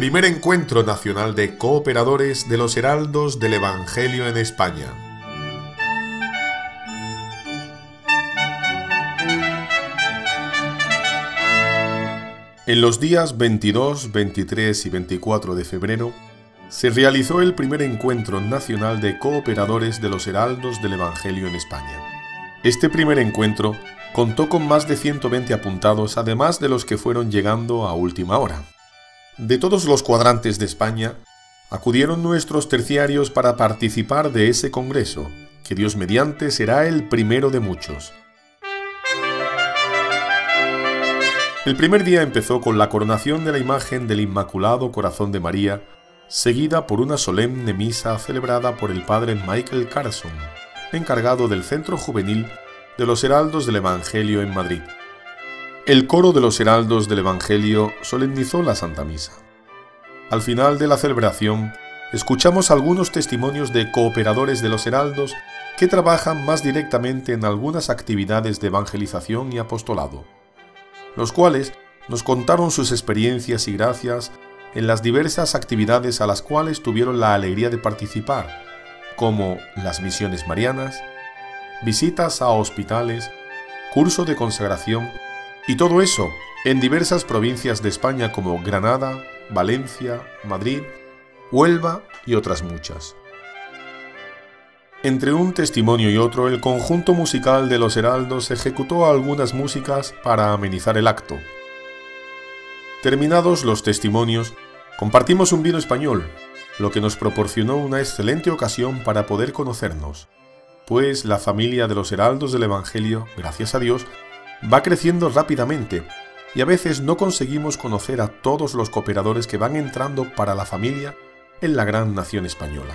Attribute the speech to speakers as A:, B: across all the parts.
A: Primer encuentro nacional de cooperadores de los heraldos del Evangelio en España. En los días 22, 23 y 24 de febrero se realizó el primer encuentro nacional de cooperadores de los heraldos del Evangelio en España. Este primer encuentro contó con más de 120 apuntados, además de los que fueron llegando a última hora. De todos los cuadrantes de España, acudieron nuestros terciarios para participar de ese congreso, que Dios mediante será el primero de muchos. El primer día empezó con la coronación de la imagen del Inmaculado Corazón de María, seguida por una solemne misa celebrada por el padre Michael Carson, encargado del Centro Juvenil de los Heraldos del Evangelio en Madrid. El coro de los Heraldos del Evangelio solemnizó la Santa Misa. Al final de la celebración, escuchamos algunos testimonios de cooperadores de los Heraldos que trabajan más directamente en algunas actividades de evangelización y apostolado, los cuales nos contaron sus experiencias y gracias en las diversas actividades a las cuales tuvieron la alegría de participar, como las misiones marianas, visitas a hospitales, curso de consagración y todo eso en diversas provincias de España como Granada, Valencia, Madrid, Huelva y otras muchas. Entre un testimonio y otro, el conjunto musical de los Heraldos ejecutó algunas músicas para amenizar el acto, Terminados los testimonios, compartimos un vino español, lo que nos proporcionó una excelente ocasión para poder conocernos, pues la familia de los heraldos del Evangelio, gracias a Dios, va creciendo rápidamente y a veces no conseguimos conocer a todos los cooperadores que van entrando para la familia en la gran nación española.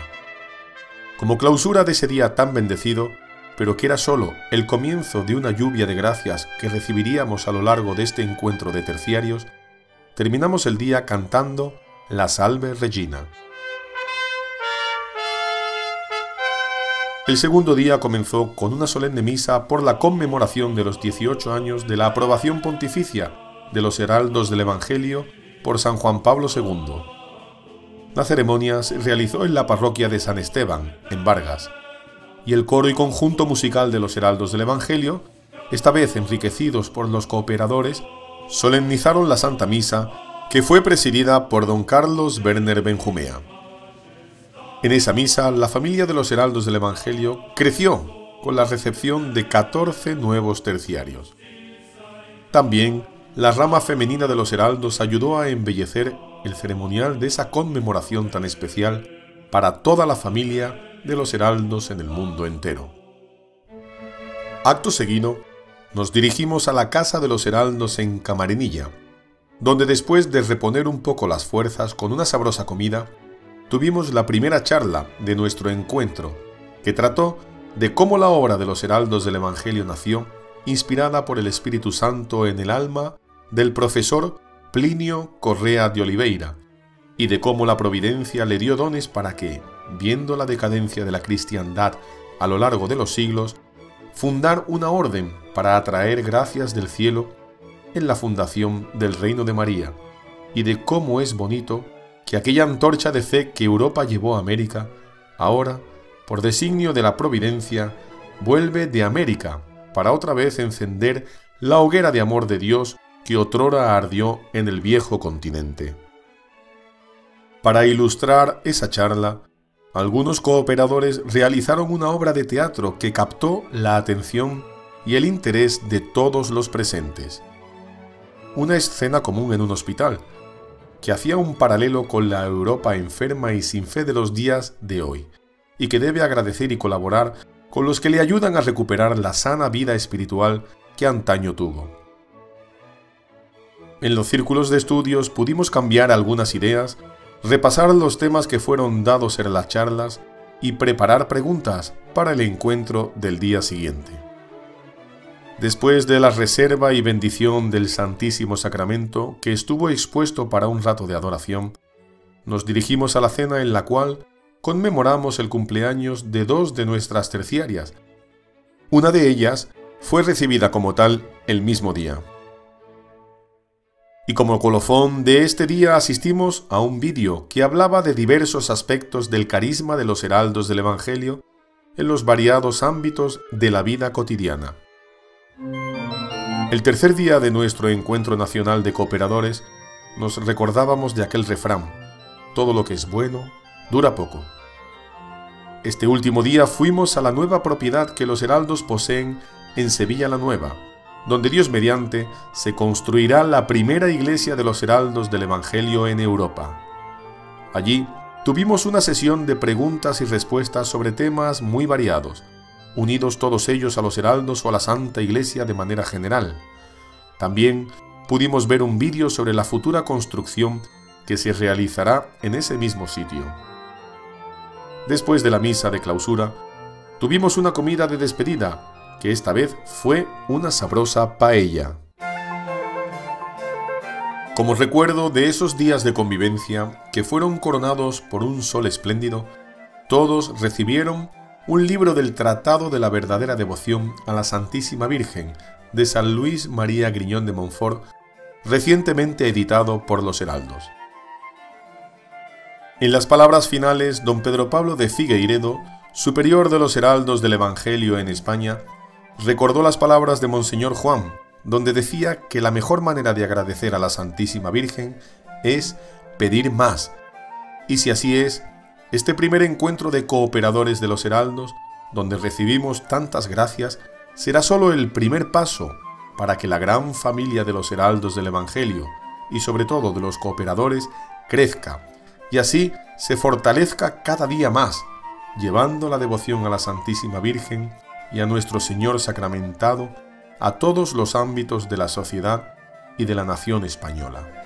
A: Como clausura de ese día tan bendecido, pero que era solo el comienzo de una lluvia de gracias que recibiríamos a lo largo de este encuentro de terciarios, terminamos el día cantando la Salve Regina. El segundo día comenzó con una solemne misa por la conmemoración de los 18 años de la aprobación pontificia de los heraldos del Evangelio por San Juan Pablo II. La ceremonia se realizó en la parroquia de San Esteban, en Vargas, y el coro y conjunto musical de los heraldos del Evangelio, esta vez enriquecidos por los cooperadores, solemnizaron la Santa Misa, que fue presidida por don Carlos Werner Benjumea. En esa misa, la familia de los heraldos del Evangelio creció con la recepción de 14 nuevos terciarios. También, la rama femenina de los heraldos ayudó a embellecer el ceremonial de esa conmemoración tan especial para toda la familia de los heraldos en el mundo entero. Acto seguido, nos dirigimos a la casa de los heraldos en Camarenilla, donde después de reponer un poco las fuerzas con una sabrosa comida, tuvimos la primera charla de nuestro encuentro, que trató de cómo la obra de los heraldos del Evangelio nació, inspirada por el Espíritu Santo en el alma del profesor Plinio Correa de Oliveira, y de cómo la providencia le dio dones para que, viendo la decadencia de la cristiandad a lo largo de los siglos, fundar una orden para atraer gracias del cielo en la fundación del Reino de María, y de cómo es bonito que aquella antorcha de fe que Europa llevó a América, ahora, por designio de la providencia, vuelve de América para otra vez encender la hoguera de amor de Dios que otrora ardió en el viejo continente. Para ilustrar esa charla, algunos cooperadores realizaron una obra de teatro que captó la atención y el interés de todos los presentes. Una escena común en un hospital, que hacía un paralelo con la Europa enferma y sin fe de los días de hoy, y que debe agradecer y colaborar con los que le ayudan a recuperar la sana vida espiritual que antaño tuvo. En los círculos de estudios pudimos cambiar algunas ideas repasar los temas que fueron dados en las charlas y preparar preguntas para el encuentro del día siguiente. Después de la reserva y bendición del Santísimo Sacramento, que estuvo expuesto para un rato de adoración, nos dirigimos a la cena en la cual conmemoramos el cumpleaños de dos de nuestras terciarias. Una de ellas fue recibida como tal el mismo día. Y como colofón de este día asistimos a un vídeo que hablaba de diversos aspectos del carisma de los heraldos del Evangelio en los variados ámbitos de la vida cotidiana. El tercer día de nuestro encuentro nacional de cooperadores nos recordábamos de aquel refrán, todo lo que es bueno dura poco. Este último día fuimos a la nueva propiedad que los heraldos poseen en Sevilla la Nueva, donde Dios mediante se construirá la primera iglesia de los heraldos del Evangelio en Europa. Allí tuvimos una sesión de preguntas y respuestas sobre temas muy variados, unidos todos ellos a los heraldos o a la Santa Iglesia de manera general. También pudimos ver un vídeo sobre la futura construcción que se realizará en ese mismo sitio. Después de la misa de clausura, tuvimos una comida de despedida, que esta vez fue una sabrosa paella. Como recuerdo de esos días de convivencia que fueron coronados por un sol espléndido, todos recibieron un libro del Tratado de la verdadera devoción a la Santísima Virgen de San Luis María Griñón de Montfort, recientemente editado por los Heraldos. En las palabras finales, don Pedro Pablo de Figueiredo, superior de los heraldos del Evangelio en España, recordó las palabras de Monseñor Juan, donde decía que la mejor manera de agradecer a la Santísima Virgen es pedir más. Y si así es, este primer encuentro de cooperadores de los heraldos, donde recibimos tantas gracias, será solo el primer paso para que la gran familia de los heraldos del Evangelio, y sobre todo de los cooperadores, crezca y así se fortalezca cada día más, llevando la devoción a la Santísima Virgen y a nuestro Señor sacramentado a todos los ámbitos de la sociedad y de la nación española.